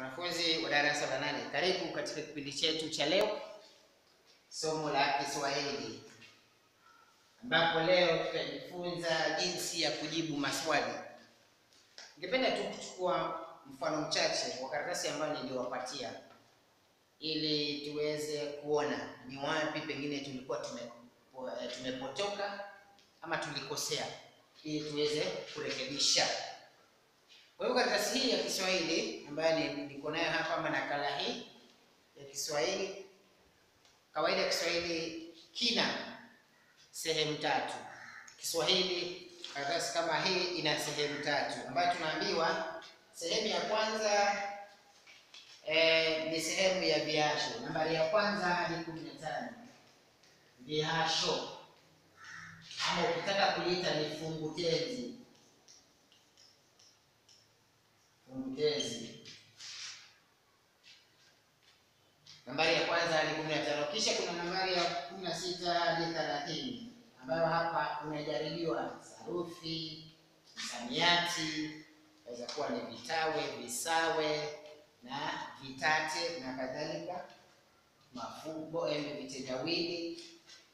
Mwanafunzi wa darasa la nane, karibu katika kipindi chetu cha leo, somo la Kiswahili, ambapo leo tutajifunza jinsi ya kujibu maswali. Ningependa tu kuchukua mfano mchache wa karatasi ambayo niliwapatia ili tuweze kuona ni wapi pengine tulikuwa tumepo, tumepotoka ama tulikosea ili tuweze kurekebisha. Kwa hiyo karatasi hii ya Kiswahili ambayo niko nayo hapa, nakala hii ya Kiswahili, kawaida ya Kiswahili kina sehemu tatu. Kiswahili karatasi kama hii ina sehemu tatu, ambayo tunaambiwa sehemu ya kwanza eh, ni sehemu ya viasho, nambari ya kwanza hadi kumi na tano. Viasho, ama ukitaka kuliita ni fungu tenzi fungu-tenzi nambari ya kwanza hadi kumi na tano. Kisha kuna nambari ya kumi na sita hadi thelathini ambayo hapa unajaribiwa sarufi, msamiati, inaweza kuwa ni vitawe, visawe na vitate na kadhalika, mafumbo, eme, vitendawili.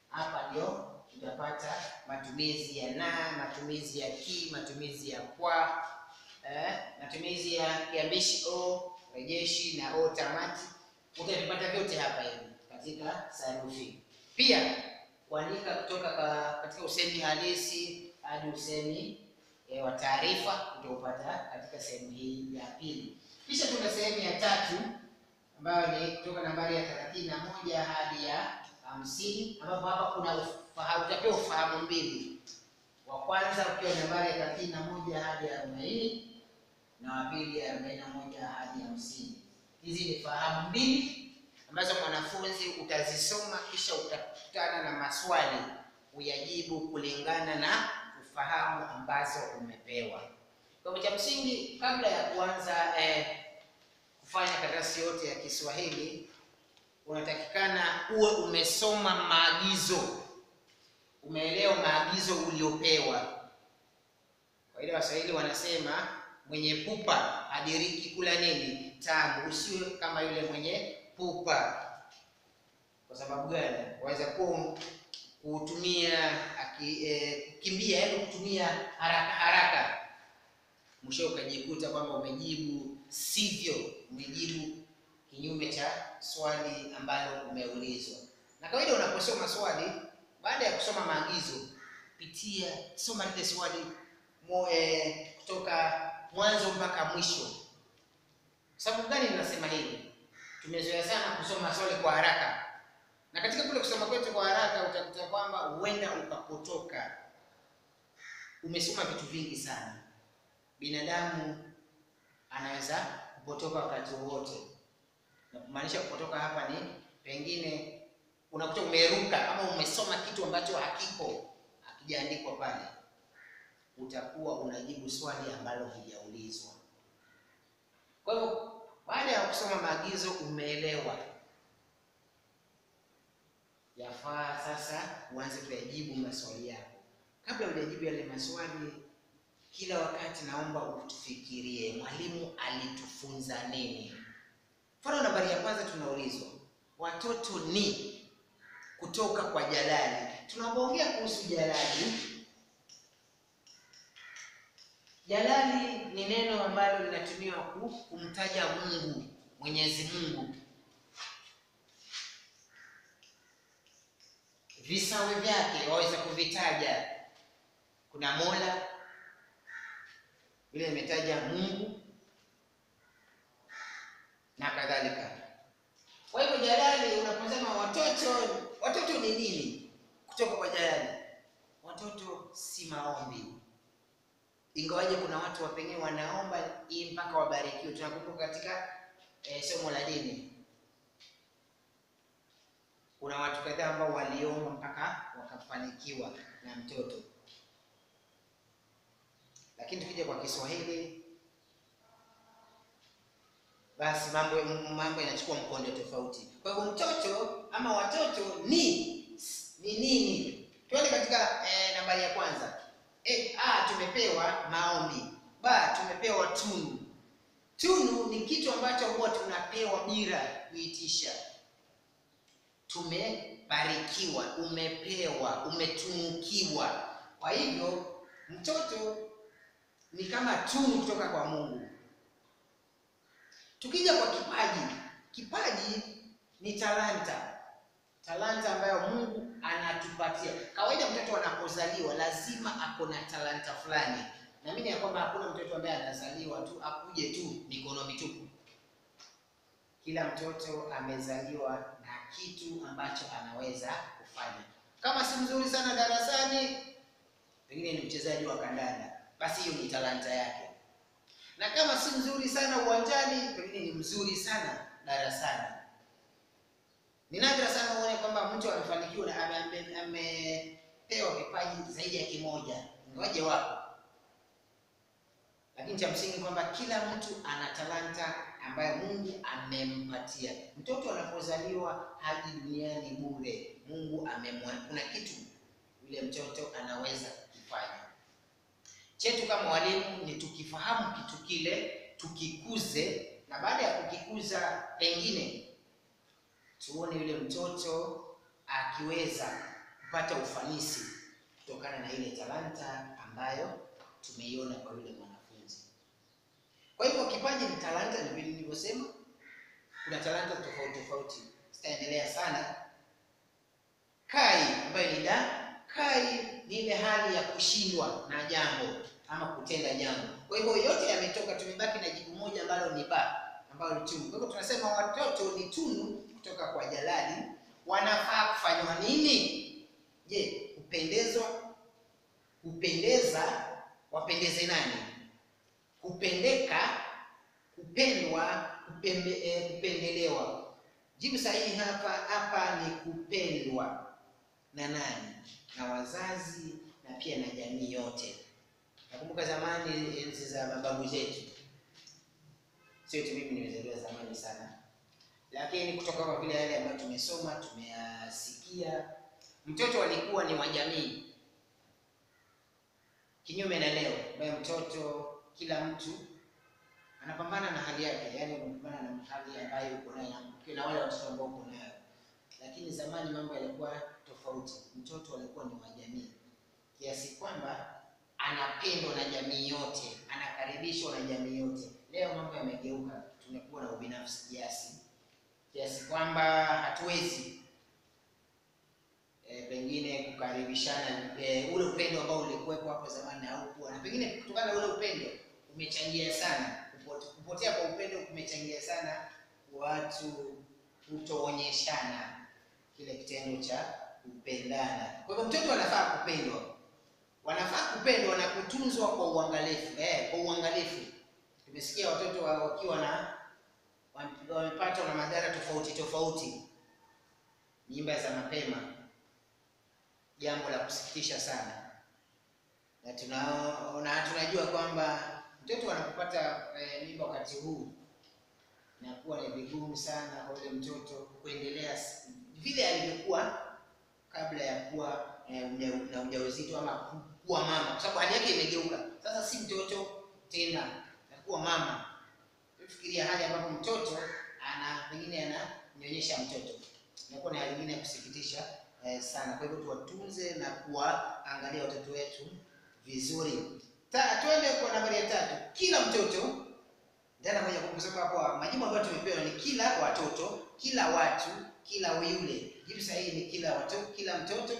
Hapa ndio tutapata matumizi ya na, matumizi ya ki, matumizi ya kwa matumizi ya kiambishi o rejeshi na o tamati utavipata vyote hapa hivi katika sarufi. Pia kuandika kutoka ka, katika usemi halisi hadi usemi e, wa taarifa utaupata katika sehemu hii ya pili. Kisha kuna sehemu ya tatu ambayo ni kutoka nambari ya thelathini na moja hadi ya hamsini ambapo hapa kuna utapewa ufahamu mbili, wa kwanza ukiwa nambari ya thelathini na moja hadi ya arobaini na wa pili arobaini na moja hadi hamsini. Hizi ni fahamu mbili ambazo mwanafunzi utazisoma, kisha utakutana na maswali uyajibu kulingana na ufahamu ambazo umepewa. Kwa hivyo cha msingi, kabla ya kuanza eh, kufanya karatasi yote ya Kiswahili, unatakikana uwe umesoma maagizo, umeelewa maagizo uliopewa. Kwa ile Waswahili wanasema mwenye pupa adiriki kula nini tamu. Usiwe kama yule mwenye pupa. Kwa sababu gani? Waweza kutumia kukimbia, e, kutumia haraka haraka, mwisho ukajikuta kwamba umejibu sivyo, umejibu kinyume cha swali ambalo umeulizwa. Na kawaida unaposoma swali, baada ya kusoma maagizo, pitia soma lile swali kutoka mwanzo mpaka mwisho. Sababu gani ninasema hivi? Tumezoea sana kusoma sole kwa haraka, na katika kule kusoma kwetu kwa haraka utakuta kwamba huenda ukapotoka. Umesoma vitu vingi sana. Binadamu anaweza kupotoka wakati wowote, na kumaanisha kupotoka hapa ni pengine unakuta umeruka ama umesoma kitu ambacho hakipo, hakijaandikwa pale utakuwa unajibu swali ambalo hujaulizwa. Kwa hiyo baada ya kusoma maagizo umeelewa, yafaa sasa uanze kuyajibu maswali yako. Kabla hujajibu yale maswali, kila wakati naomba utufikirie, mwalimu alitufunza nini? Mfano, nambari ya kwanza tunaulizwa watoto ni kutoka kwa Jalali. Tunapoongea kuhusu Jalali, Jalali ni neno ambalo linatumiwa kumtaja Mungu, Mwenyezi Mungu. Visawe vyake waweza kuvitaja, kuna Mola, vile imetaja Mungu na kadhalika. Kwa hivyo Jalali, unaposema watoto, watoto ni nini? Kutoka kwa Jalali, watoto si maombi ingawaje kuna watu wa wanaomba hii mpaka wabarikiwe. Tunakumbuka katika eh, somo la dini kuna watu kadhaa ambao waliomba mpaka wakafanikiwa na mtoto, lakini tukija kwa Kiswahili basi mambo mambo yanachukua mkondo tofauti. Kwa hivyo mtoto ama watoto ni ni nini? Tuende katika eh, nambari ya kwanza. E, a tumepewa maombi, ba tumepewa tunu, Tunu ni kitu ambacho huwa tunapewa bila kuitisha. Tumebarikiwa, umepewa, umetunukiwa. Kwa hivyo mtoto ni kama tunu kutoka kwa Mungu. Tukija kwa kipaji, kipaji ni talanta, talanta ambayo Mungu anatupatia. Kawaida mtoto anapozaliwa lazima ako na talanta fulani. Naamini ya kwamba hakuna mtoto ambaye anazaliwa tu akuje tu mikono mitupu. Kila mtoto amezaliwa na kitu ambacho anaweza kufanya. Kama si mzuri sana darasani, pengine ni mchezaji wa kandanda, basi hiyo ni talanta yake. Na kama si mzuri sana uwanjani, pengine ni mzuri sana darasani. Ni nadra sana uone kwamba mtu amefanikiwa na ame- ame- amepewa vipaji zaidi ya kimoja, ingawaje wapo lakini cha msingi kwamba kila mtu ana talanta ambayo Mungu amempatia. Mtoto anapozaliwa haji duniani bure. Mungu amemwa, kuna kitu yule mtoto anaweza kukifanya. Chetu kama walimu ni tukifahamu kitu kile, tukikuze, na baada ya kukikuza, pengine tuone yule mtoto akiweza kupata ufanisi kutokana na ile talanta ambayo tumeiona kwa yule mwanafunzi. Kwa hivyo kipaji ni talanta, ni vile nilivyosema, kuna talanta tofauti tofauti, sitaendelea sana. Kai ambayo ni da, kai ni ile hali ya kushindwa na jambo ama kutenda jambo. Kwa hivyo yote yametoka, tumebaki na jibu moja ambalo ni ba, ambalo ni tunu. Kwa hivyo tunasema watoto ni tunu kutoka kwa Jalali, wanafaa kufanywa nini? Je, kupendezwa, kupendeza, wapendeze nani? kupendeka, kupendwa, kupembe, eh, kupendelewa. Jibu sahihi hapa hapa ni kupendwa na nani? Na wazazi na pia na jamii yote. Nakumbuka zamani, enzi za mababu zetu, sio tu mimi nimezaliwa zamani sana, lakini kutoka kwa vile yale ambayo tumesoma tumeyasikia, mtoto alikuwa ni wa jamii, kinyume na leo ambaye mtoto kila mtu anapambana na hali yake, yaani unapambana na hali ambayo uko nayo na- na wale watoto ambao uko nayo. Lakini zamani mambo yalikuwa tofauti, mtoto alikuwa ni wa jamii kiasi kwamba anapendwa na jamii yote, anakaribishwa na jamii yote. Leo mambo yamegeuka, tumekuwa na ubinafsi kiasi kiasi kwamba hatuwezi e, pengine kukaribishana e, ule upendo ambao ulikuwepo hapo zamani haukuwa, na pengine kutokana na ule upendo umechangia sana kupote- kupotea kwa upendo kumechangia sana watu kutoonyeshana kile kitendo cha kupendana. Kwa hivyo mtoto anafaa kupendwa, wanafaa kupendwa na kutunzwa kwa uangalifu eh, kwa uangalifu. Tumesikia watoto wakiwa na wamepatwa na madhara tofauti tofauti, mimba za mapema, jambo la kusikitisha sana, na tunaona tunajua kwamba mtoto anapopata eh, mimba wakati huu inakuwa ni vigumu sana kwa yule mtoto kuendelea vile alivyokuwa kabla ya kuwa eh, na ujauzito ama kuwa mama, kwa sababu hali yake imegeuka. Sasa, si mtoto tena, anakuwa mama. Fikiria hali ambapo mtoto ana pengine ananyonyesha mtoto, inakuwa ni hali nyingine ya kusikitisha eh, sana. Kwa hivyo tuwatunze na kuwaangalia watoto wetu vizuri. Ta, tuende kwa nambari ya tatu. Kila mtoto ndana moja kwa kusema hapo, majibu ambayo tumepewa ni kila watoto, kila watu, kila yule. Jibu sahihi ni kila watoto, kila mtoto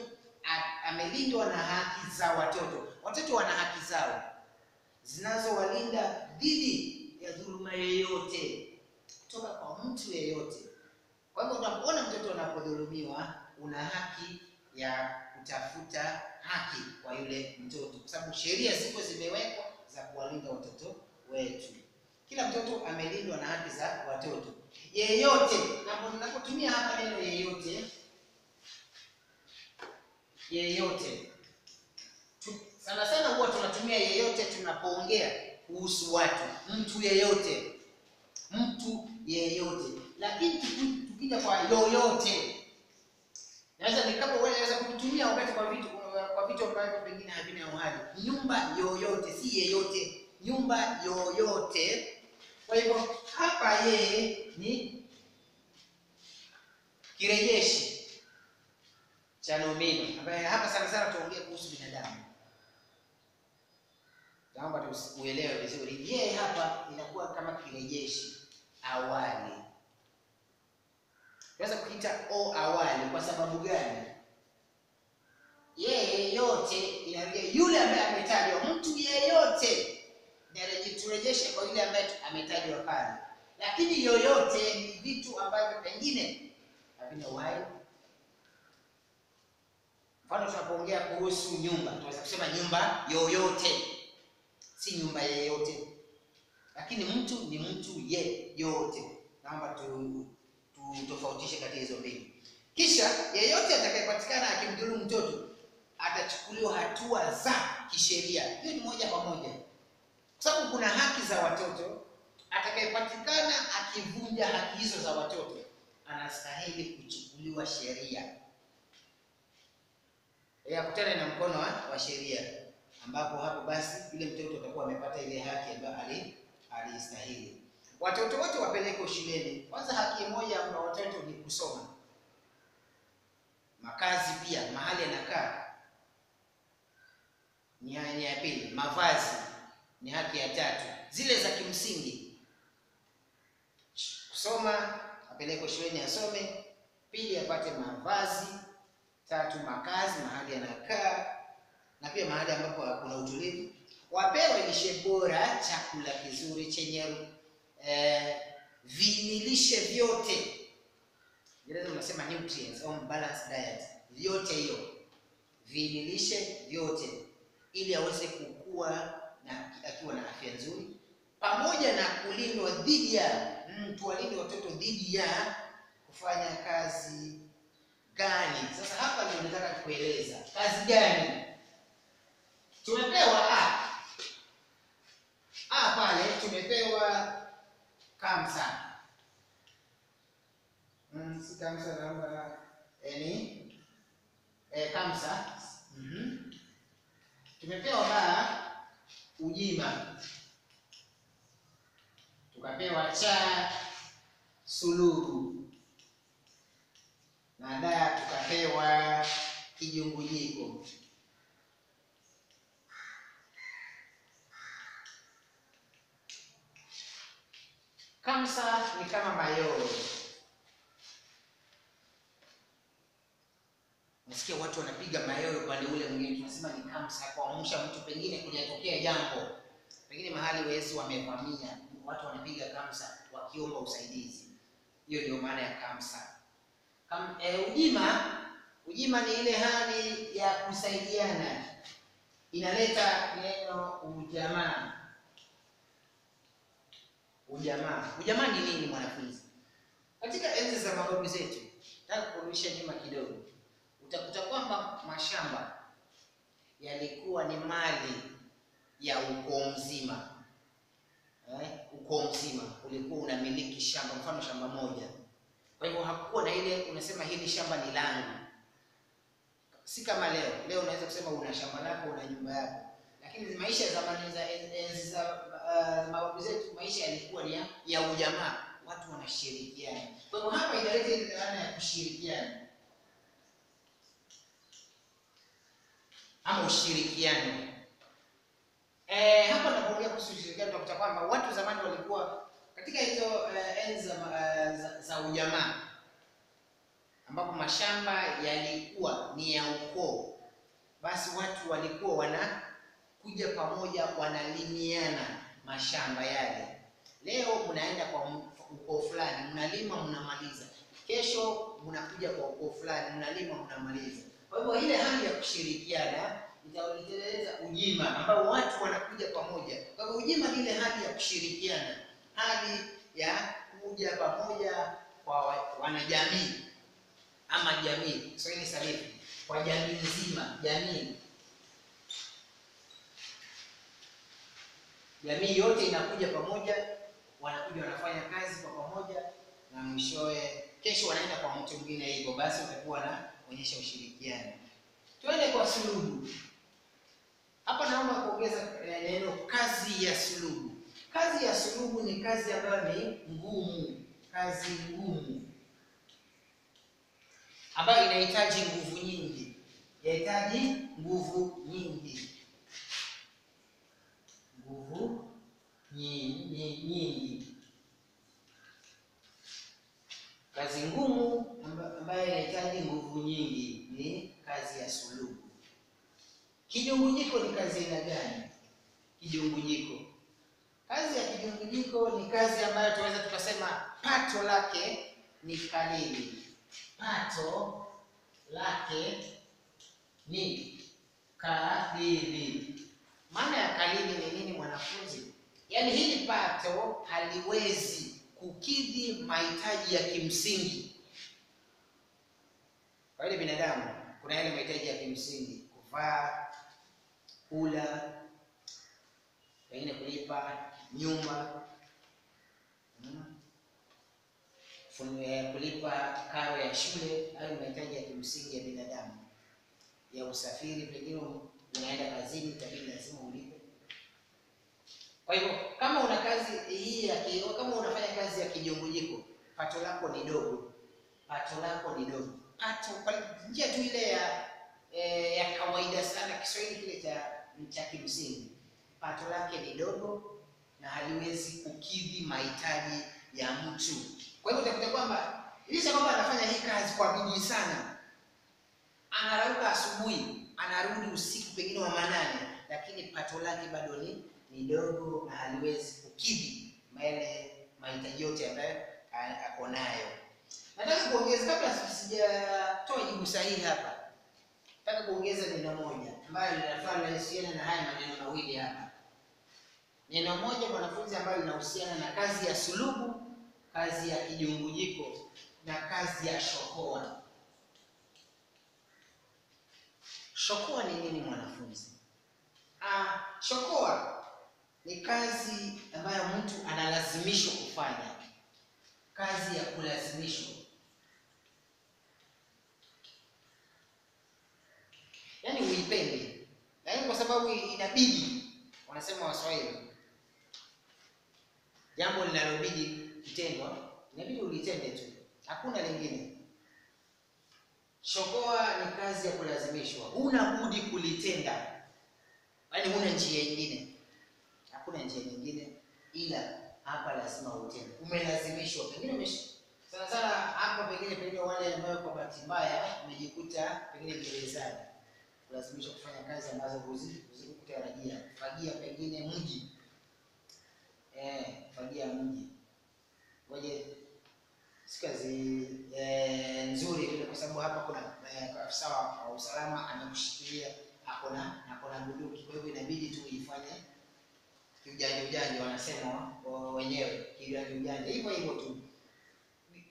amelindwa na haki za watoto. Watoto wana haki zao zinazowalinda dhidi ya dhuluma yoyote kutoka kwa mtu yeyote. Kwa hivyo unapoona mtoto anapodhulumiwa, una haki ya kutafuta haki kwa yule mtoto, kwa sababu sheria ziko zimewekwa za kuwalinda watoto wetu. Kila mtoto amelindwa na haki za watoto yeyote. Napo tunapotumia hapa neno yeyote, yeyote sana sana huwa tunatumia yeyote tunapoongea kuhusu watu, mtu yeyote, mtu yeyote. Lakini tuki- tukija kwa yoyote, naweza naweza kutumia wakati kwa vitu kwa vitu ambavyo pengine havina uhai. Nyumba yoyote, si yeyote, nyumba yoyote Kwa hivyo hapa yeye ni kirejeshi cha nomino, ambaye hapa sana sana tuongee kuhusu binadamu. Naomba tuuelewe vizuri, Je, hapa inakuwa kama kirejeshi awali. Tunaweza kuita o awali. Kwa sababu gani? Yeye yote inarudia yule ambaye ametajwa, mtu yeyote turejeshe kwa yule ambaye ametajwa pale, lakini yoyote ni vitu ambavyo pengine havina uhai. Mfano, tunapoongea kuhusu nyumba, tunaweza kusema nyumba yoyote, si nyumba yeyote, lakini mtu ni mtu yeyote. Naomba tu tutofautishe kati hizo mbili. Kisha yeyote atakayepatikana akimdhuru mtoto atachukuliwa hatua za kisheria. Hiyo ni moja kwa moja kwa sababu kuna haki za watoto. Atakayepatikana akivunja haki hizo za watoto anastahili kuchukuliwa sheria, yakutane na mkono wa, wa sheria, ambapo hapo basi yule mtoto atakuwa amepata ile haki ambayo alistahili. Watoto wote wapelekwe shuleni. Kwanza, haki moja ya watoto ni kusoma, makazi pia, mahali anakaa ni ya pili, mavazi ni haki ya tatu. Zile za kimsingi, kusoma, apelekwe shuleni asome. Pili, apate mavazi. Tatu, makazi, mahali anakaa, na pia mahali ambapo kuna utulivu. Wapewe lishe bora, chakula kizuri chenye eh, viinilishe vyote, Kiingereza unasema nutrients au balanced diet, vyote hiyo viinilishe vyote, ili aweze kukua na akiwa na afya nzuri, pamoja na kulindwa dhidi ya mtu, alinde watoto dhidi ya kufanya kazi gani? Sasa hapa ndio nataka kueleza kazi gani tumepewa. A a pale tumepewa kamsa, mm, si kamsa, naomba eni e, kamsa mm -hmm. tumepewa ba ujima tukapewa cha suluhu na da tukapewa kijungujiko. Kamsa ni kama mayoo. Nasikia watu wanapiga mayoyo upande ule mwingine, tunasema ni kamsa, kuamsha mtu, pengine kujatokea jambo, pengine mahali wezi wamevamia, watu wanapiga kamsa wakiomba usaidizi. Hiyo ndio maana ya kamsa. Kam, e, ujima ujima ni ile hali ya kusaidiana, inaleta neno ujamaa. Ujamaa, ujamaa ni nini mwanafunzi? Katika enzi za mababu zetu, nataka kurudisha nyuma kidogo utakuta kwamba mashamba yalikuwa ni mali ya ukoo mzima eh, ukoo mzima ulikuwa unamiliki shamba, mfano shamba moja. Kwa hivyo hakukuwa na ile unasema hili shamba ni langu, si kama leo. Leo unaweza kusema una shamba lako, una nyumba yako, lakini maisha ya zamani za enzi za uh, mababu zetu, maisha yalikuwa ni ya, ujamaa, watu wanashirikiana. Kwa hiyo hapa inaleta ile dhana ya kushirikiana ama ushirikiano. Eh, hapa napoongea kuhusu ushirikiano utakuta kwamba watu zamani walikuwa katika hizo uh, enzi uh, za, za ujamaa ambapo mashamba yalikuwa ni ya ukoo, basi watu walikuwa wanakuja pamoja, wanalimiana mashamba yale. Leo mnaenda kwa ukoo fulani, mnalima mnamaliza, kesho mnakuja kwa ukoo fulani, mnalima mnamaliza. Kwa hivyo ile hali ya kushirikiana itaeleza ujima ambao watu wanakuja pamoja. Kwa hivyo ujima ni ile hali ya kushirikiana, hali ya kuja pamoja kwa wanajamii ama jamii, Kiswahili sanifu, kwa jamii nzima, jamii jamii yote inakuja pamoja, wanakuja wanafanya kazi kwa pamoja, na mwishowe kesho wanaenda kwa mtu mwingine. Hivyo basi utakuwa na onyesha ushirikiano. Tuende kwa suluhu. Hapa naomba kuongeza neno kazi ya suluhu. Kazi ya sulubu ni kazi ambayo ni ngumu, kazi ngumu ambayo inahitaji nguvu nyingi, inahitaji nguvu nyingi, nguvu nyingi. Kazi ngumu ambayo inahitaji nguvu nyingi ni kazi ya sulubu. Kijungujiko ni kazi aina gani? Kijungujiko, kazi ya kijungujiko ni kazi ambayo tunaweza tukasema pato lake ni kalili. Pato lake ni kalili. Maana ya kalili ni nini, mwanafunzi? Yaani hili pato haliwezi kukidhi mahitaji ya kimsingi kwa ile binadamu. Kuna yale mahitaji ya kimsingi: kuvaa, kula, pengine kulipa nyumba hmm, kulipa karo ya shule. Hayo mahitaji ya kimsingi ya binadamu, ya usafiri, pengine unaenda kazini, itabidi lazima ulipe. Kwa hivyo kama una kazi hii ya kama unafanya kazi ya kijungujiko, pato lako ni dogo, pato lako ni dogo. Pato kwa njia tu ile ya e, ya kawaida sana, Kiswahili kile cha cha kimsingi, pato lake ni dogo na haliwezi kukidhi mahitaji ya mtu. Kwa hivyo utakuta kwamba licha kwamba anafanya hii kazi kwa bidii sana, anarauka asubuhi, anarudi usiku pengine wa manane, lakini pato lake bado ni ni dogo na haliwezi kukidhi yale mahitaji yote ambayo ako nayo. Nataka kuongeza, kabla sijatoa jibu sahihi hapa, nataka kuongeza neno moja ambayo linahusiana na haya maneno mawili hapa. Neno moja mwanafunzi, ambayo linahusiana na kazi ya sulubu, kazi ya kijungujiko na kazi ya shokoa. Shokoa ni nini mwanafunzi? Ah, shokoa ni kazi ambayo mtu analazimishwa kufanya, kazi ya kulazimishwa. Yaani uipende, lakini kwa sababu inabidi, wanasema Waswahili, jambo linalobidi kutendwa inabidi ulitende tu, hakuna lingine. Shokoa ni kazi ya kulazimishwa, huna budi kulitenda, yaani huna njia nyingine hakuna njia nyingine ila hapa lazima utende, umelazimishwa. Pengine umesh sana sana hapa, pengine pengine wale ambao kwa bahati mbaya umejikuta pengine gerezani, kulazimishwa kufanya kazi ambazo huzikutarajia, fagia pengine mji. Eh, fagia mji, ngoje si kazi eh, nzuri vile, kwa sababu hapa kuna eh, afisa wa usalama anakushikilia, akona akona bunduki, kwa hivyo inabidi tu uifanye kiujanja ujanja, wanasema wenyewe kiujanja ujanja, hivyo hivyo tu,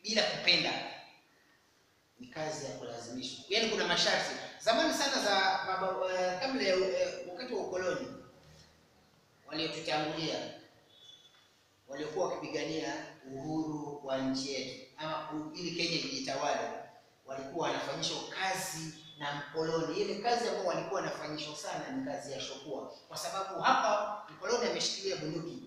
bila kupenda. Ni kazi ya kulazimishwa, yaani kuna masharti. Zamani sana za baba, kabla ya uh, wakati wa ukoloni, waliotutangulia waliokuwa wakipigania uhuru wa nchi yetu ama ili Kenya ijitawale, walikuwa wanafanyishwa kazi na mkoloni. Ile kazi ambayo walikuwa wanafanyishwa sana ni kazi ya shokoa, kwa sababu hapa mkoloni ameshikilia bunduki,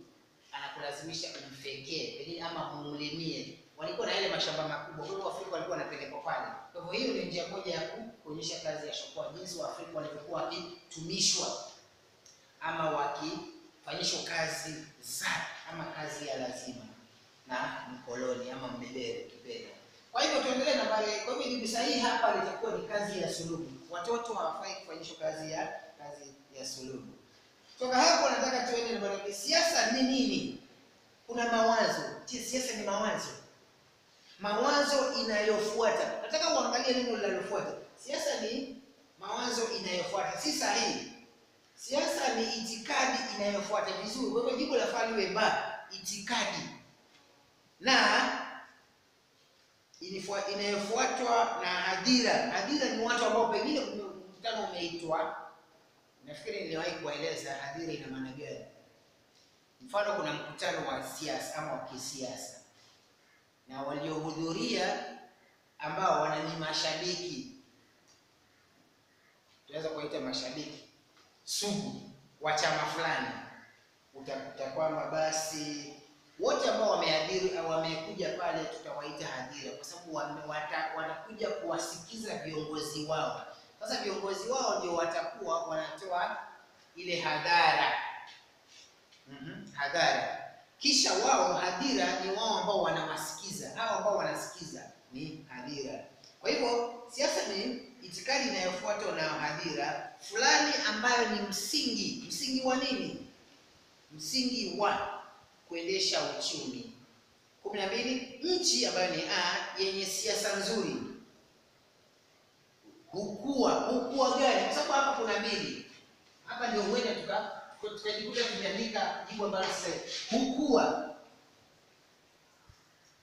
anakulazimisha umfekee pengine ama umlimie. Walikuwa na ile mashamba makubwa, kwa hiyo Waafrika walikuwa wanapelekwa pale. Kwa hivyo hiyo ni njia moja ya kuonyesha kazi ya shokoa, jinsi Waafrika walivyokuwa wakitumishwa ama wakifanyishwa kazi za ama kazi ya lazima na mkoloni ama mbebere kipenda kwa hivyo tuendelee na pale. Kwa hivyo jibu sahihi hapa litakuwa ni kazi ya sulubu. Watoto hawafai kufanyishwa kazi ya kazi ya sulubu. Kutoka hapo nataka tuende na pale. Siasa ni nini? Kuna mawazo. Siasa ni mawazo? Mawazo inayofuata. Nataka uangalie neno linalofuata. Siasa ni mawazo inayofuata, si sahihi. Siasa ni itikadi inayofuata vizuri. Kwa hivyo jibu la liwe ba, itikadi na inayofuatwa na hadhira. Hadhira ni watu ambao pengine mkutano umeitwa, nafikiri niliwahi kuwaeleza hadhira ina maana gani. Mfano, kuna mkutano wa siasa ama wa kisiasa, na waliohudhuria ambao wana ni mashabiki, tunaweza kuwaita mashabiki. Sugu wa chama fulani, utakuta kwamba basi wote ambao wameadhiri wamekuja pale tutawaita hadhira, kwa sababu wanakuja kuwasikiza viongozi wao. Sasa viongozi wao ndio watakuwa wanatoa ile hadhara Mhm, hadhara. Kisha wao hadhira ni wao ambao wanawasikiza, hao ambao wanasikiza ni hadhira. Kwa hivyo siasa ni itikadi inayofuatwa na hadhira fulani ambayo ni msingi. Msingi wa nini? Msingi wa kuendesha uchumi. kumi na mbili, nchi ambayo ni a yenye siasa nzuri hukua. Hukua gani? Kwa sababu hapa kuna mbili, hapa ndio huenda tuka tukajikuta tukiandika jibu ambalo hukua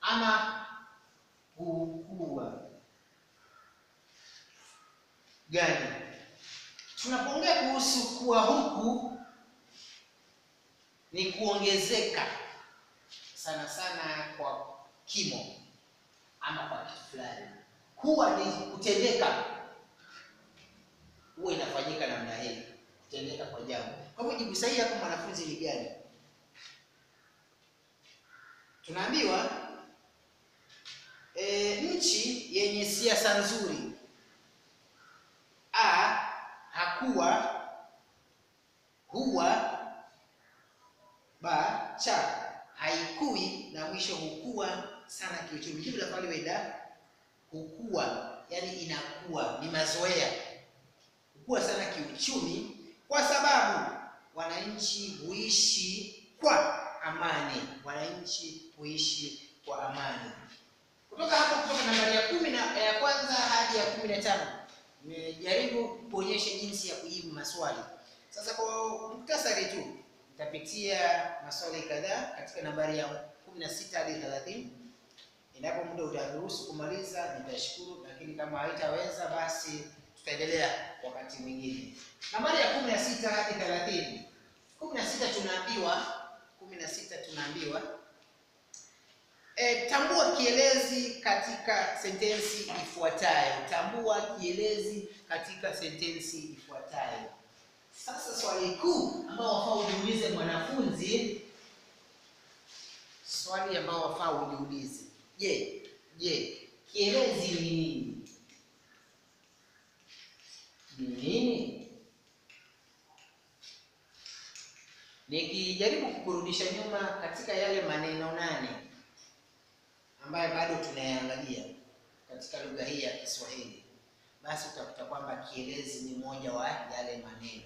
ama hukua gani? Tunapoongea kuhusu kuwa huku ni kuongezeka sana sana kwa kimo ama kwa kitu fulani. huwa ni kutendeka, huwa inafanyika namna hii, kutendeka kwa jambo. Kwa hivyo jibu sahihi hapo mwanafunzi ni gani? Tunaambiwa e, nchi yenye siasa nzuri a hakuwa huwa ba cha haikui na mwisho hukua sana kiuchumi. Jibu la pale weda hukua, yani inakuwa, ni mazoea, hukua sana kiuchumi, kwa sababu wananchi huishi kwa amani, wananchi huishi kwa amani. Kutoka hapo, kutoka nambari ya kumi na ya kwanza hadi ya kumi na tano nimejaribu kuonyesha jinsi ya kujibu maswali. Sasa kwa muktasari tu nitapitia maswali kadhaa katika nambari ya 16 hadi 30. Endapo muda utaruhusu kumaliza nitashukuru, lakini kama haitaweza basi tutaendelea wakati mwingine. Nambari ya 16 hadi 30. 16 tunaambiwa 16 tunaambiwa E, tambua kielezi katika sentensi ifuatayo. Tambua kielezi katika sentensi ifuatayo. Sasa swali kuu ambao wafaa ujiulize mwanafunzi, swali ambao wafaa ujiulize, je, je, kielezi ni nini? Ni nini? Nikijaribu kukurudisha nyuma katika yale maneno nane ambayo bado tunayaangalia katika lugha hii ya Kiswahili, basi utakuta kwamba kielezi ni moja wa yale maneno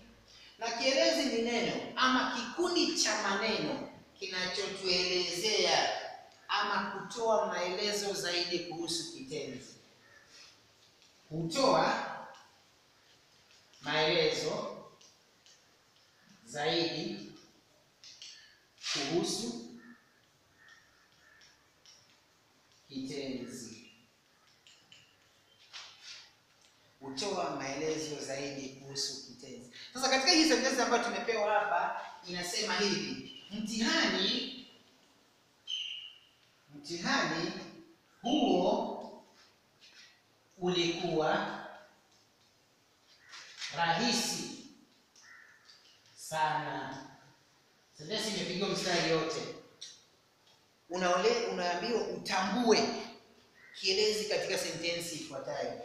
na kielezi ni neno ama kikundi cha maneno kinachotuelezea ama kutoa maelezo zaidi kuhusu kitenzi. Hutoa maelezo zaidi kuhusu kitenzi. Hutoa maelezo zaidi kuhusu. Sasa katika hii sentensi ambayo tumepewa hapa inasema hivi: mtihani, mtihani huo ulikuwa rahisi sana. Sentensi imepigiwa mstari yote, unaole unaambiwa utambue kielezi katika sentensi ifuatayo.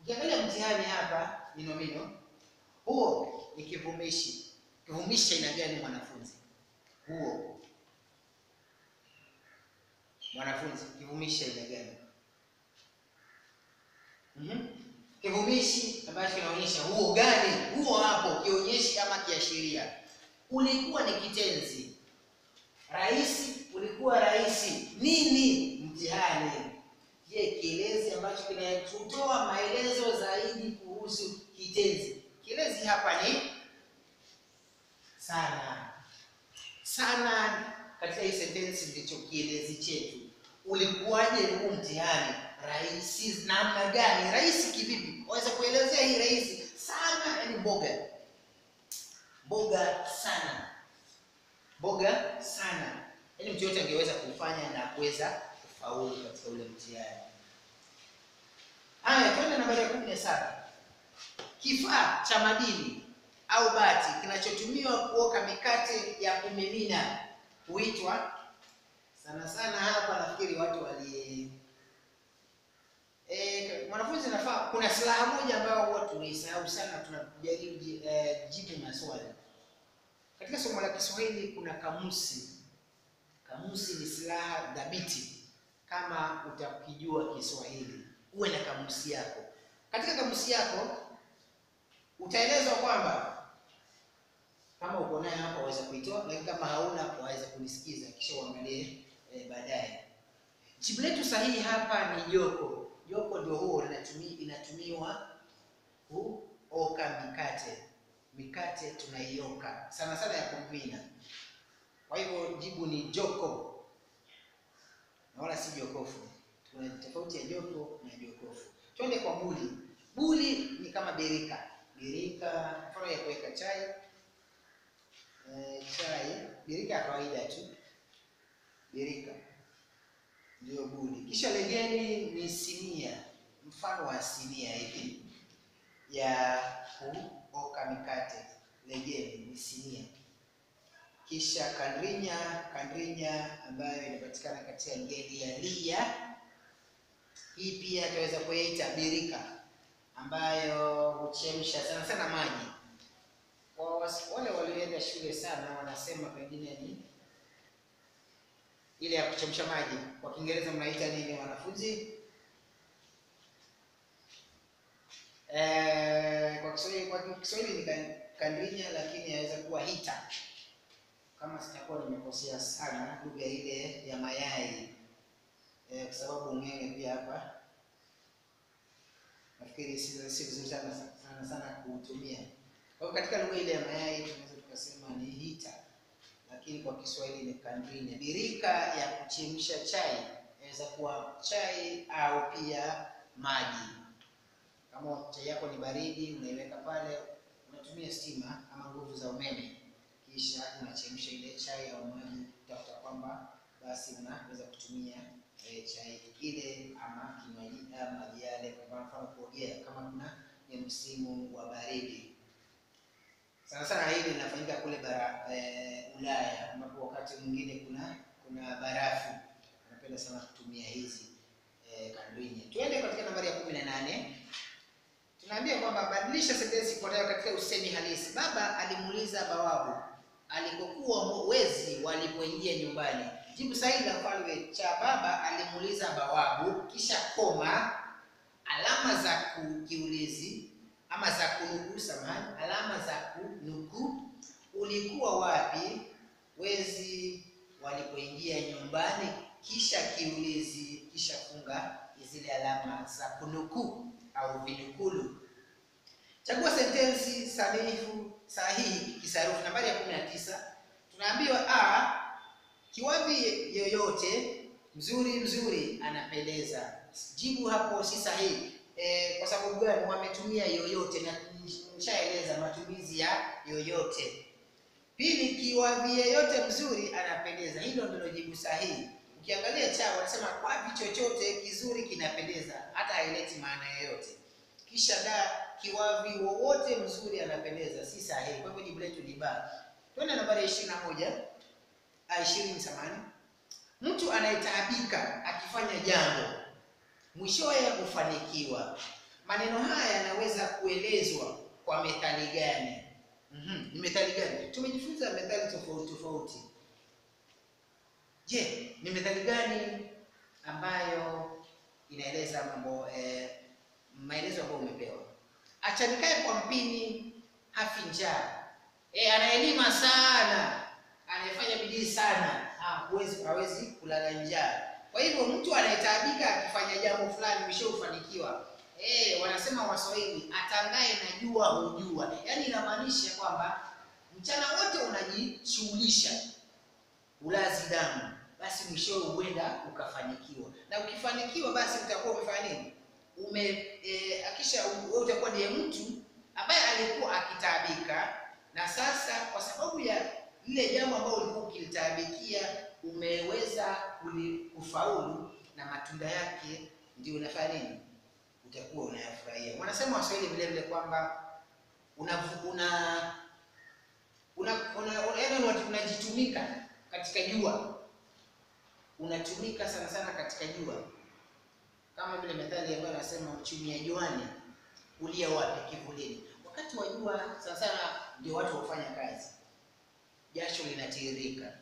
Ukiangalia mtihani hapa ni nomino huo ni kivumishi. Kivumishi aina gani mwanafunzi? Huo mwanafunzi, kivumishi aina gani? mm-hmm. Kivumishi ambacho kinaonyesha huo gani, huo hapo kionyeshi ama kiashiria. Ulikuwa ni kitenzi. Rais, ulikuwa rais. Nini? Mtihani. Je, kielezi ambacho kinatoa maelezo zaidi kuhusu kitenzi Kielezi hapa ni sana. Sana katika hii sentensi ndicho kielezi chetu. Ulikuwaje huu mtihani? Rahisi namna gani? Rahisi kivipi? Waweza kuelezea hii rahisi sana, yaani mboga mboga sana, mboga sana, yaani mtu yote angeweza kufanya na kuweza kufaulu katika ule mtihani. Haya, twende nambari ya kumi na saba. Kifaa cha madini au bati kinachotumiwa kuoka mikate ya kumimina. Huitwa sana sana hapa nafikiri watu wali e, mwanafunzi nafaa kuna silaha moja ambayo huwa tunaisahau sana tunajaribu eh, jibu maswali. Katika somo la kiswahili kuna kamusi. Kamusi ni silaha dhabiti kama utakijua kiswahili. Uwe na kamusi yako. Katika kamusi yako utaelezwa kwamba kama uko nayo hapa waweza kuitoa lakini kama hauna waweza kunisikiza kisha uangalie eh, baadaye. Jibu letu sahihi hapa ni joko joko ndio huo linatumi, inatumiwa kuoka mikate. Mikate tunaioka sana sana ya kumimina kwa hivyo jibu ni joko na wala si jokofu. Kuna tofauti ya joko na jokofu. Twende kwa buli. Buli ni kama birika birika mfano ya kuweka chai. E, chai birika ya kawaida tu. Birika. Ndio buni. kisha legeni ni sinia. Mfano wa sinia hivi. Ya kuoka mikate. Legeni ni sinia. Kisha kandrinya kandrinya ambayo inapatikana katika ngeli ya lia. Hii pia tunaweza kuita birika ambayo huchemsha sana sana maji. Kwa wale walioenda shule sana wanasema pengine ni ile ya kuchemsha maji. Kwa kiingereza mnaita nini wanafunzi? Eh, kwa Kiswahili kwa Kiswahili ni kandinya, lakini inaweza kuwa hita kama sitakuwa nimekosea sana lugha ile ya mayai. Eh, kwa sababu ng'enge pia hapa nafikiri si si vizuri sana sana sana kuutumia. Kwa hiyo katika lugha ile ya mayai tunaweza tukasema ni hita lakini kwa Kiswahili ni kandrine. birika ya kuchemsha chai. Inaweza kuwa chai au pia maji. Kama chai yako ni baridi unaiweka pale unatumia stima ama nguvu za umeme kisha unachemsha ile chai au maji utakuta kwamba basi unaweza kutumia eh, chai ile ama kinywaji ama maji yale kwa mfano kuogea kama kuna ni msimu wa baridi. Sana sana hili linafanyika kule bara, e, Ulaya ambapo wakati mwingine kuna kuna barafu. Napenda sana kutumia hizi e, kandwinye. tuende katika nambari ya kumi na nane. Tunaambia kwamba badilisha sentensi ifuatayo katika usemi halisi. Baba alimuuliza bawabu alikokuwa wezi walipoingia nyumbani jibu sahihi la mfalme cha baba alimuuliza bawabu kisha koma alama za kujiulizi ama za kunukuu samahani alama za kunukuu ulikuwa wapi? Wezi walipoingia nyumbani kisha kiulizi kisha funga zile alama za kunukuu au vinukulu. Chagua sentensi sanifu sahihi kisarufi nambari ya kumi na tisa. Tunaambiwa a kiwavi yoyote mzuri mzuri anapendeza. Jibu hapo si sahihi. E, kwa sababu gani? Wametumia yoyote na nishaeleza matumizi ya yoyote. Pili kiwavi yoyote mzuri anapendeza. Hilo ndilo jibu sahihi. Ukiangalia cha wanasema kwavi chochote kizuri kinapendeza. Hata haileti maana yoyote. Kisha da kiwavi wowote mzuri anapendeza. Si sahihi. Kwa hivyo jibu letu ni ba. Twende nambari ishirini na moja ishirini samani mtu anayetaabika akifanya jambo mwishowe hufanikiwa. Maneno haya yanaweza kuelezwa kwa methali gani? Mm -hmm. ni methali gani? Tumejifunza methali tofauti tofauti. Je ni methali gani ambayo inaeleza mambo eh, maelezo ambayo umepewa? Achanikae kwa mpini hafi njaa. E, anaelima sana anayefanya bidii sana hawezi hawezi kulala njaa. Kwa hivyo mtu anayetaabika akifanya jambo fulani mwisho Eh, wanasema waswahili atangaye na jua hujua. Yaani inamaanisha kwamba mchana wote unajishughulisha ulazi damu basi mwishowe huenda ukafanikiwa. Na ukifanikiwa basi utakuwa umefanya nini? Ume e, akisha wewe utakuwa ndiye mtu ambaye alikuwa akitaabika na sasa kwa sababu ya lile jambo ambalo ulikuwa ukilitaabikia umeweza kufaulu na matunda yake ndio unafanya nini utakuwa unayafurahia wanasema waswahili vile vile kwamba una, una una, una, yaani una- unajitumika katika jua, unatumika sana sana katika jua, kama vile methali ambayo anasema uchumia juani kulia wapi? Kivulini. Wakati wa jua sana sana ndio watu wafanya kazi, jasho linatiririka,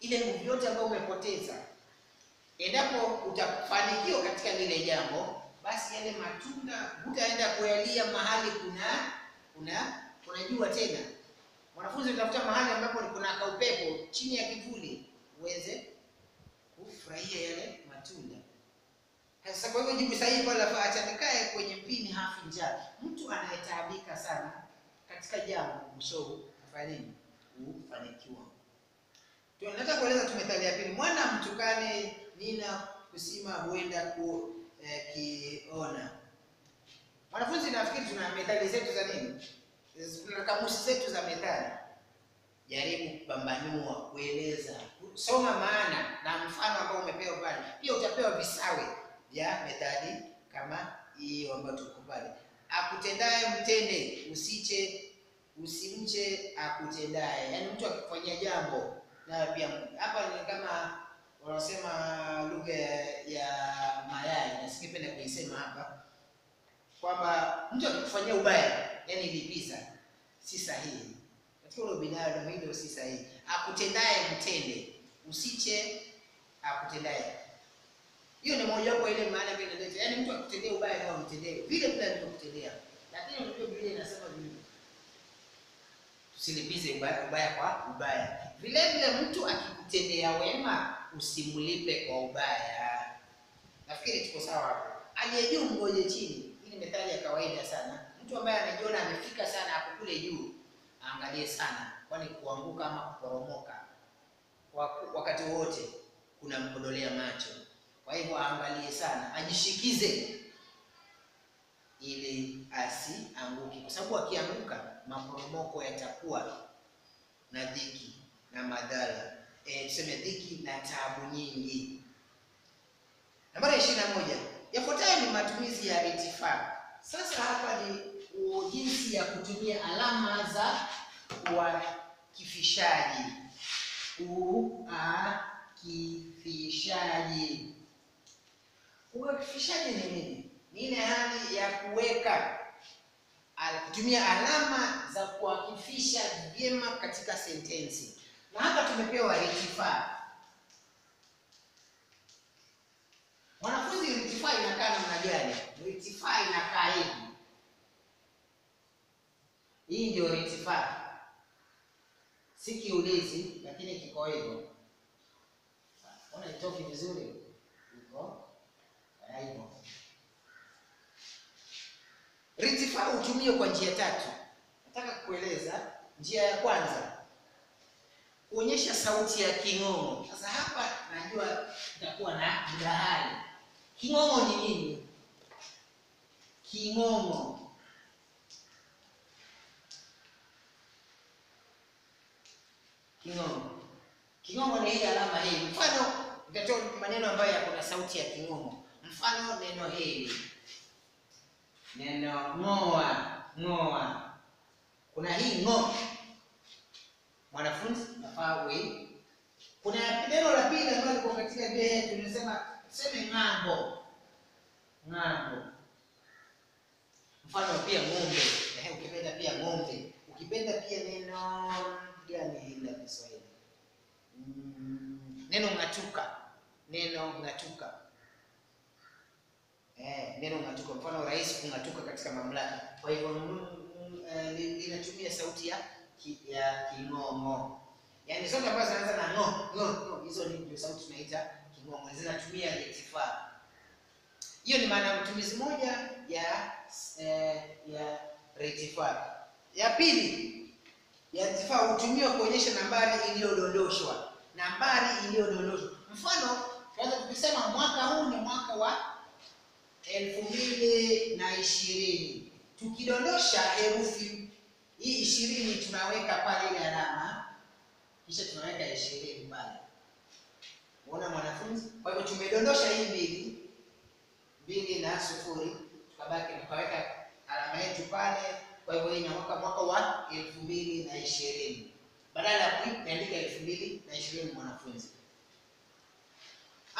ile nguvu yote ambayo umepoteza, endapo utafanikiwa katika lile jambo, basi yale matunda hutaenda kuyalia mahali kuna kuna kuna jua tena. Mwanafunzi utafuta mahali ambapo kuna kaupepo chini ya kivuli uweze kufurahia yale matunda. Sasa kwa hivyo jibu sahihi pale lafaa acha nikae kwenye pini hafi njaa. Mtu anayetaabika sana katika jambo mwishowe afanye nini? Hufanikiwa. Tunataka kueleza tu methali ya pili, mwana mtukane nina kusima huenda ku eh, kiona. Wanafunzi, nafikiri tuna methali zetu za nini, tuna kamusi zetu za methali. Jaribu kupambanua, kueleza, soma maana na mfano ambao umepewa pale. Pia utapewa visawe vya methali kama hiyo ambayo tuko pale. Akutendaye mtende, usiche usimche akutendaye. Yaani mtu akikufanyia jambo na pia hapa ni kama wanasema lugha ya mayai, na singependa kuisema hapa kwamba mtu akikufanyia ubaya, yani lipiza, si sahihi katika ule binadamu, hilo si sahihi. Akutendaye mtende, usiche akutendaye. Hiyo ni moja wapo ile maana yaani mtu akutendea ubaya nao mtendee vile vile alivyokutendea, lakini unajua Biblia inasema vile tusilipize ubaya, ubaya kwa ubaya. Vile vile mtu akikutendea wema usimlipe kwa ubaya. Nafikiri tuko sawa hapo. Aliye juu mgoje chini. Hii ni methali ya kawaida sana. Mtu ambaye anajiona amefika sana hapo kule juu, aangalie sana, kwani kuanguka ama kuporomoka wakati wote kuna mkodolea macho. Kwa hivyo aangalie sana, ajishikize ili asianguke, kwa sababu akianguka maporomoko yatakuwa na dhiki na madhara e, tuseme dhiki na taabu nyingi. Nambari ishirini na moja yafuatayo ni matumizi ya itifaa. Sasa hapa ni jinsi ya kutumia alama za uakifishaji. Uakifishaji, uakifishaji ni nini? Ni ile hali ya kuweka kutumia alama za kuakifisha vyema katika sentensi, na hapa tumepewa itifaa. Mwanafunzi, itifaa inakaa namna gani? Itifaa inakaa hivi. Hii ndio itifaa, si kiulizi, lakini kiko hivyo. Ona itoki vizuri, iko hivyo. Ritifaa hutumiwa kwa njia tatu. Nataka kueleza njia ya kwanza, kuonyesha sauti ya king'ong'o. Sasa hapa najua itakuwa na mdahali. King'ong'o ni nini? King'ong'o king'ong'o king'ong'o ni hii alama hii. Mfano, nitatoa maneno ambayo yako na sauti ya king'ong'o. Mfano, neno hili neno ng'oa, ng'oa, kuna hii ng'o. Mwanafunzi nafaa uwe. Kuna neno la pili ambalo liko katika Biblia yetu tunasema tuseme ng'ambo, ng'ambo. Mfano pia ng'ombe, ehe, ukipenda pia ng'ombe, ukipenda pia neno gani hili la Kiswahili? Mm, neno ng'atuka, neno ng'atuka Eh, neno ng'atuka, mfano rais kung'atuka katika mamlaka. Kwa hivyo mm, mm, eh, linatumia sauti ya ya king'ong'o, yaani zote ambazo zinaanza na ng'o ng'o ng'o, hizo ndio sauti tunaita king'ong'o, zinatumia retifaa. Hiyo ni maana ya matumizi moja ya eh, ya retifaa. Ya pili ya retifaa hutumiwa kuonyesha nambari iliyodondoshwa, nambari iliyodondoshwa. Mfano, tunaweza tukisema mwaka huu ni mwaka wa elfu mbili na ishirini. Tukidondosha herufi hii ishirini tunaweka pale ile alama. Kisha tunaweka ishirini pale. Unaona mwanafunzi? Kwa hivyo tumedondosha hii mbili. Mbili na sufuri. Tukabaki tukaweka alama yetu pale. Kwa hivyo hii mwaka mwaka wa elfu mbili na ishirini. Badala ya kuandika elfu mbili na ishirini mwanafunzi.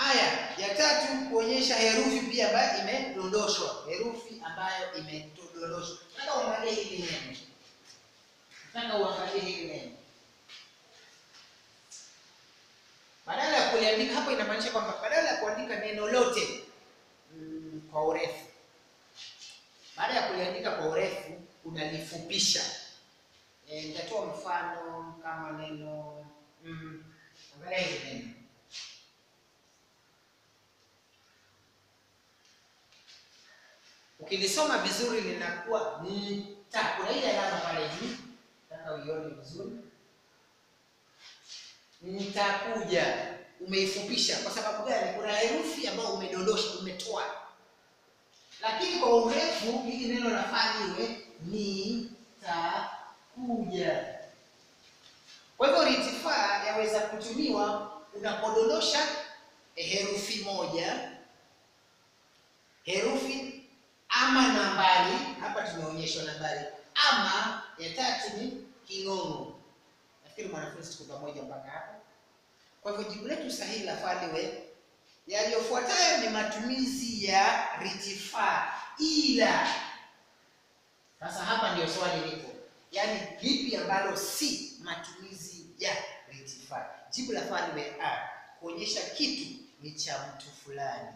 Aya ya tatu kuonyesha herufi pia ambayo imedondoshwa, herufi ambayo imedondoshwa. Nataka uangalie hili neno, nataka uangalie hili neno. Badala ya kuliandika hapo, inamaanisha kwamba badala ya kuandika neno lote mm, kwa urefu, baada ya kuliandika kwa urefu unalifupisha. E, nitatoa mfano kama neno mm, angalia hili neno ukilisoma vizuri linakuwa mta. Kuna ile alama pale juu, nataka uione vizuri nitakuja umeifupisha. Kwa sababu gani? Kuna herufi ambayo umedondosha, umetoa, lakini kwa urefu hili neno ni ta nitakuja. Kwa hivyo ritifaa yaweza kutumiwa unapodondosha herufi moja, herufi ama nambari. Hapa tumeonyeshwa nambari, ama ya tatu ni king'ong'o. Nafikiri mwanafunzi tuko pamoja mpaka hapa. Kwa hivyo jibu letu sahihi la faliwe yaliyofuatayo ni matumizi ya ritifaa ila. Sasa hapa ndio swali liko yaani lipi ambalo si matumizi ya ritifaa? Jibu la faliwe a, kuonyesha kitu ni cha mtu fulani,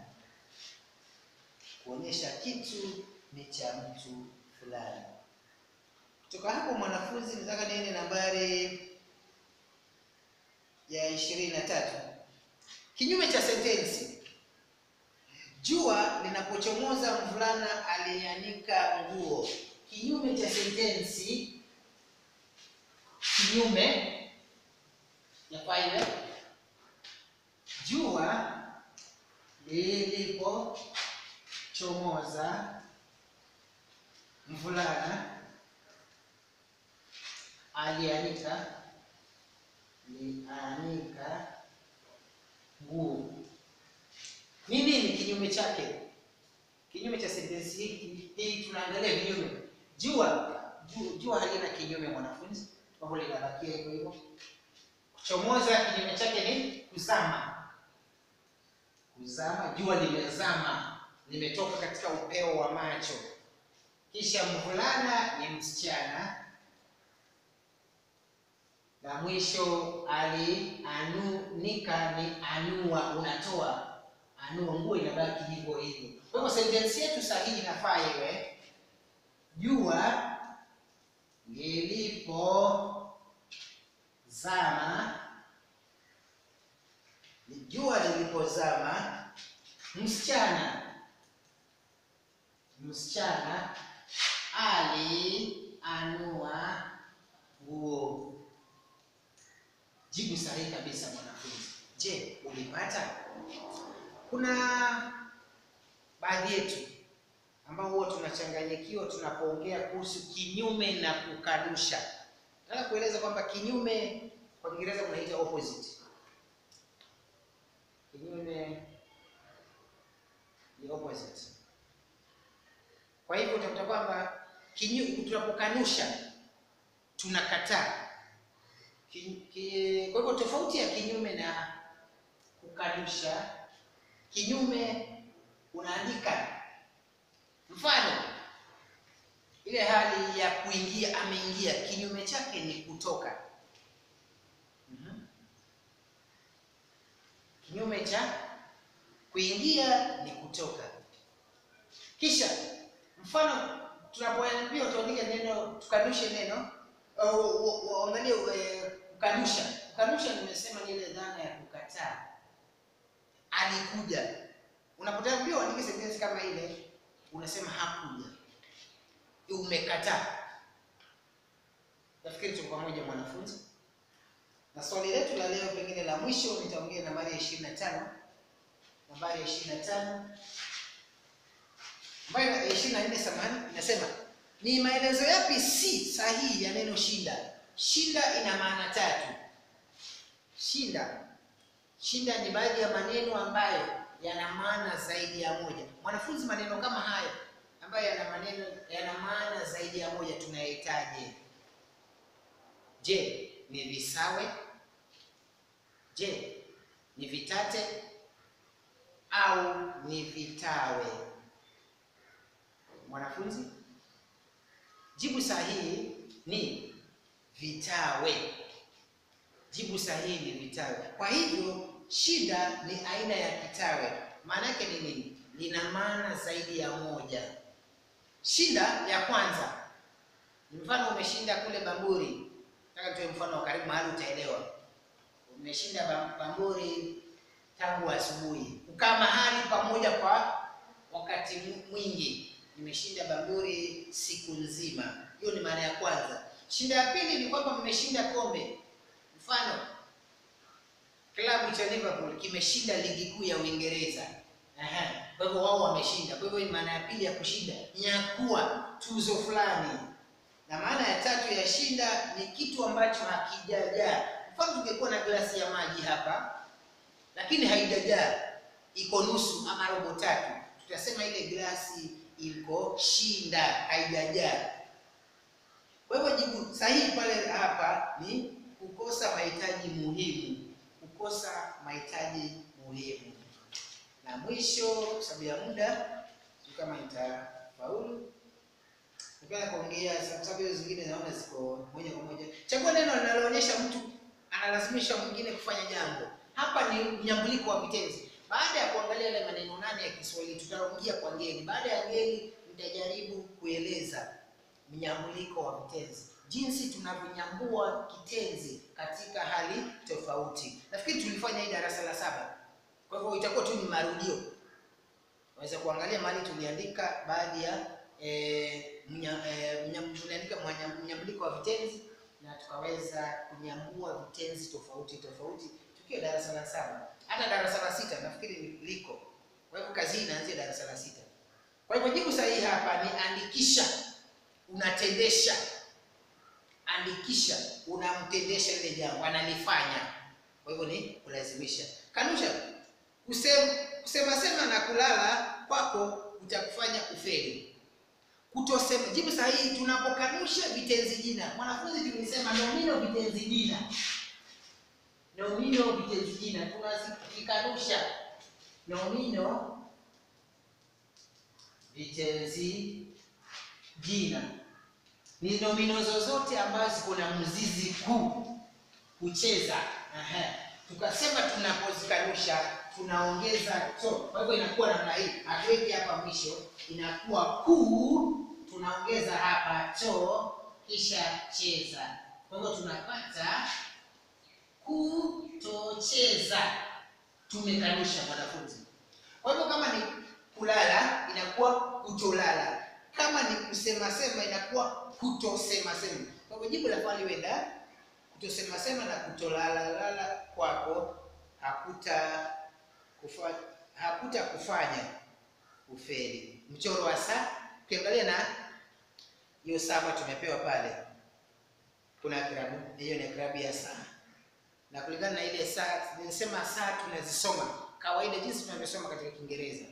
kuonyesha kitu ni cha mtu fulani. Kutoka hapo mwanafunzi, nataka niende nambari ya ishirini na tatu. Kinyume cha sentensi, jua linapochomoza mvulana alianika nguo. Kinyume cha sentensi, kinyume yafaa iwe jua lilipochomoza mvulana alianika lianika nguo. Ni nini kinyume chake? Kinyume cha sentensi hii hii tunaangalia vinyume. Jua jua, halina kinyume mwanafunzi, hivyo linabakia hivyo hivyo. Kuchomoza kinyume chake ni kuzama. Kuzama, jua limezama, limetoka katika upeo wa macho. Kisha mvulana ni msichana na mwisho alianunika ni anua, unatoa anua, nguo inabaki hivyo hivyo. Kwa hivyo sentensi yetu sahihi inafaa iwe jua lilipozama, jua lilipozama, msichana msichana alianua nguo. Jibu sahihi kabisa mwanafunzi. Je, ulipata? Kuna baadhi yetu ambao huwa tunachanganyikiwa tunapoongea kuhusu kinyume na kukanusha. Nataka kueleza kwamba kinyume kwa Kiingereza kunaita opposite. Kinyume ni opposite. Kwa hivyo utakuta kwamba tunapokanusha tunakataa Kwa hivyo tofauti ya kinyume na kukanusha, kinyume unaandika mfano, ile hali ya kuingia, ameingia, kinyume chake ni kutoka. Mhm. Kinyume cha kuingia ni kutoka. Kisha mfano, tunapoambiwa tuandike neno, tukanushe neno uangalie kukanusha. Kukanusha nimesema ni ile dhana ya kukataa. Alikuja, unapotaambiwa uandike sentensi kama ile, unasema hakuja, umekataa. Nafikiri tuko pamoja mwanafunzi, na swali letu la leo pengine la mwisho nitaongea nambari ya ishirini na tano nambari ya ishirini na tano ambayo ishirini na nne samahani, inasema ni maelezo yapi si sahihi ya neno shinda? Shinda ina maana tatu. Shinda, shinda ni baadhi ya maneno ambayo yana maana zaidi ya moja. Mwanafunzi, maneno kama haya ambayo yana maneno yana maana zaidi ya moja tunayahitaji. Je, ni visawe? Je, ni vitate au ni vitawe? Mwanafunzi, jibu sahihi ni vitawe. Jibu sahihi ni vitawe. Kwa hivyo shida ni aina ya kitawe. Maana yake ni nini? Lina maana zaidi ya moja. Shida ya kwanza, mfano umeshinda kule Bamburi. Nataka tuwe mfano wa karibu, mahali utaelewa. Umeshinda Bam- Bamburi tangu asubuhi, ukaa mahali pamoja kwa wakati mwingi. Nimeshinda Bamburi siku nzima. Hiyo ni mara ya kwanza. Shinda ya pili ni kwamba mmeshinda kombe. Mfano, klabu cha Liverpool kimeshinda ligi kuu ya Uingereza. Aha. Kwa hivyo wao wameshinda. Kwa hivyo maana ya pili ya kushinda, nyakua tuzo fulani. Na maana ya tatu ya shinda ni kitu ambacho hakijajaa. Mfano, tungekuwa na glasi ya maji hapa, lakini haijajaa, iko nusu ama robo tatu, tutasema ile glasi iko shinda, haijajaa. Kwa hivyo jibu sahihi pale hapa ni kukosa mahitaji muhimu, kukosa mahitaji muhimu. Na mwisho, sababu ya muda, kama nitafaulu, nipenda kuongea sababu hizo zingine naona ziko moja kwa moja. Chagua neno linaloonyesha mtu analazimisha mwingine kufanya jambo. Hapa ni mnyambuliko wa vitenzi. Baada ya kuangalia yale maneno nane ya Kiswahili, tutarudia kwa ngeli. Baada ya ngeli, nitajaribu kueleza mnyambuliko wa vitenzi, jinsi tunavyonyambua kitenzi katika hali tofauti. Nafikiri tulifanya hii darasa la saba, kwa hivyo itakuwa tu ni marudio. Unaweza kuangalia mahali tuliandika baadhi ya e, tuliandika mwanya- mnyambuliko wa vitenzi na tukaweza kunyambua vitenzi tofauti tofauti tukiwa darasa la saba. Hata darasa la sita nafikiri liko. Kwa hivyo kazi hii inaanzia darasa la sita. Kwa hivyo jibu sahihi hapa ni andikisha, unatendesha. Andikisha, unamtendesha ile jambo, analifanya. Kwa hivyo ni kulazimisha. Kanusha, kusema, kusema sema na kulala kwako utakufanya ufeli. Kutosema, jibu sahihi tunapokanusha vitenzi jina. Mwanafunzi tulisema nomino vitenzi jina. Nomino vitenzi jina tunazikanusha. Nomino vitenzi jina ni nomino zozote ambazo ziko na mzizi kuu kucheza. Aha. Tukasema tunapozikanusha tunaongeza so. kwa hivyo inakuwa namna hii, hatuweki hapa mwisho, inakuwa kuu, tunaongeza hapa cho, kisha cheza. Kwa hivyo tunapata kutocheza, tumekanusha wanafunzi. Kwa hivyo kama ni kulala inakuwa kutolala, kama ni kusema sema inakuwa kutosema sema. Kwa hivyo jibu la swali wenda kutosema sema na kutolala lala kwako hakuta kufa, hakuta kufanya ufeli. Mchoro wa saa ukiangalia na hiyo saa tumepewa pale, kuna grabu, hiyo ni grabu ya saa, na kulingana na ile saa, nilisema saa tunazisoma kawaida jinsi tunavyosoma katika Kiingereza.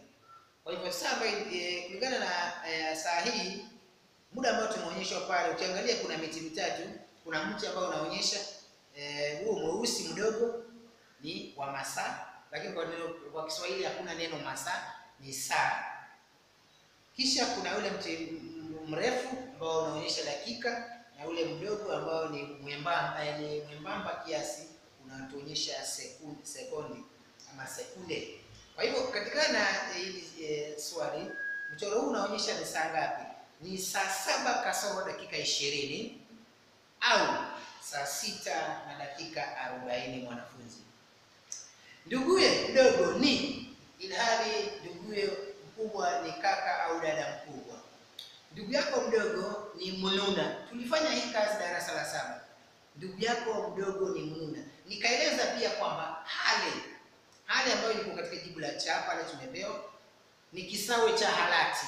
Kwa hivyo saa e, kulingana na e, saa hii muda ambao tumeonyeshwa pale, ukiangalia kuna miti mitatu. Kuna mti ambao unaonyesha huo e, mweusi mdogo ni wa masaa, lakini kwa neno kwa Kiswahili hakuna neno masaa, ni saa. Kisha kuna ule mti mrefu ambao unaonyesha dakika na ule mdogo ambao ni mwembamba, eh, ni mwembamba kiasi unatuonyesha sekundi, sekondi ama sekunde. Kwa hivyo katika na hili e, swali mchoro huu unaonyesha ni saa ngapi? Ni saa saba kasoro dakika ishirini au saa sita na dakika arobaini mwanafunzi. Nduguye mdogo ni, ilhali nduguye mkubwa ni kaka au dada mkubwa. Ndugu yako mdogo ni mnuna. Tulifanya hii kazi darasa la saba. Ndugu yako mdogo ni mnuna. Nikaeleza pia kwamba hali hali ambayo iko katika jibu la cha pale tumepewa ni kisawe cha halati.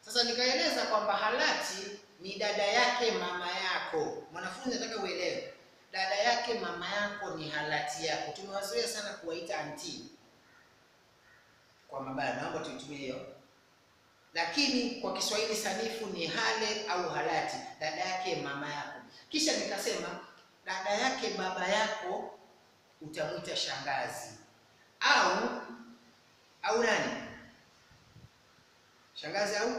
Sasa nikaeleza kwamba halati ni dada yake mama yako. Mwanafunzi nataka uelewe, dada yake mama yako ni halati yako. Tumewazoea sana kuwaita anti kwa mabaya, naomba tuitumie hiyo. lakini kwa Kiswahili sanifu ni hale au halati, dada yake mama yako. Kisha nikasema dada yake baba yako utamwita shangazi au au nani, shangazi au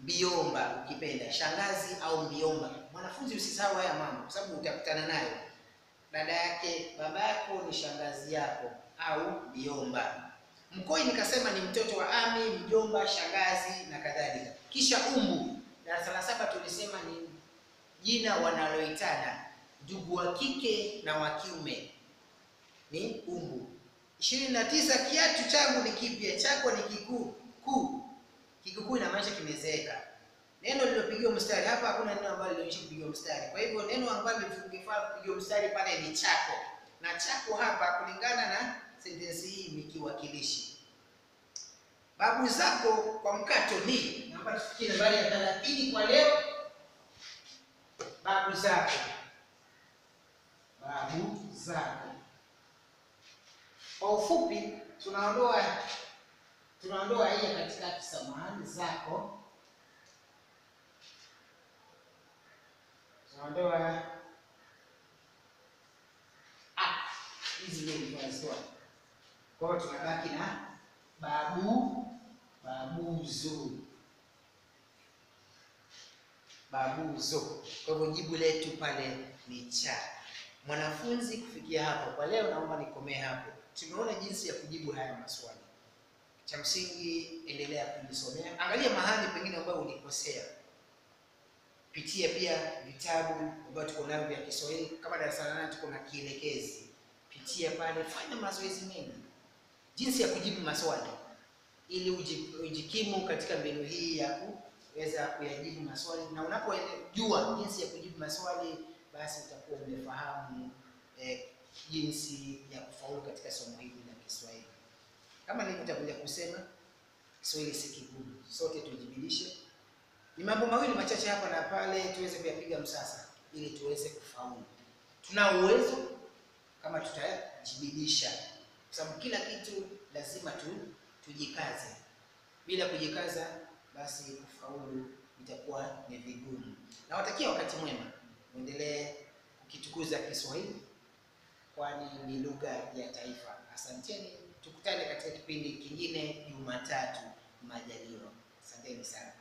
mbiomba, ukipenda shangazi au mbiomba. Mwanafunzi usisahau haya mama kwa sababu utakutana nayo. Dada yake baba yako ni shangazi yako au mbiomba. Mkoi nikasema ni mtoto wa ami, mjomba, shangazi na kadhalika. Kisha umbu, darasa la saba tulisema ni jina wanaloitana ndugu wa kike na wa kiume, ni umbu. ishirini na tisa kiatu changu ni kipya, chako ni kikuu kuu. Kikukuu inamaanisha kimezeeka. Neno lilopigiwa mstari hapa, hakuna neno ambalo lilionyesha kupigiwa mstari. Kwa hivyo neno ambalo lingefaa kupigiwa mstari pale ni chako, na chako hapa kulingana na sentensi hii ni kiwakilishi. Babu zako kwa mkato ni naomba tufikie nambari ya thelathini kwa leo. Babu zako, babu zako. Kwa ufupi, tunaondoa tunaondoa hii katikati, samahani, zako tunaondoa hizi tunazitoa. Kwa hiyo tunabaki na babu, babuzo, babuzo. Kwa hivyo jibu letu pale ni cha. Mwanafunzi, kufikia hapo kwa leo, naomba nikomee hapo. Tumeona jinsi ya kujibu haya maswali. Cha msingi, endelea kujisomea, angalia mahali pengine ambayo ulikosea, pitia pia vitabu ambavyo tuko navyo vya Kiswahili. Kama darasa la nane tuko na kielekezi, pitia pale, fanya mazoezi mengi jinsi ya kujibu maswali ili ujikimu katika mbinu hii ya kuweza kuyajibu maswali, na unapojua jinsi ya kujibu maswali, basi utakuwa umefahamu eh, jinsi ya kufaulu katika somo hili la Kiswahili. Kama nilivyotangulia kusema, Kiswahili si kigumu, sote tujibilishe. Ni mambo mawili machache hapa na pale tuweze kuyapiga msasa ili tuweze kufaulu. Tuna uwezo kama tutajibidisha, kwa sababu kila kitu lazima tu tujikaze. Bila kujikaza, basi kufaulu itakuwa ni vigumu. Nawatakia wakati mwema, muendelee kukitukuza Kiswahili kwani ni lugha ya taifa. Asanteni, tukutane katika kipindi kingine Jumatatu majaliwa. Asanteni sana.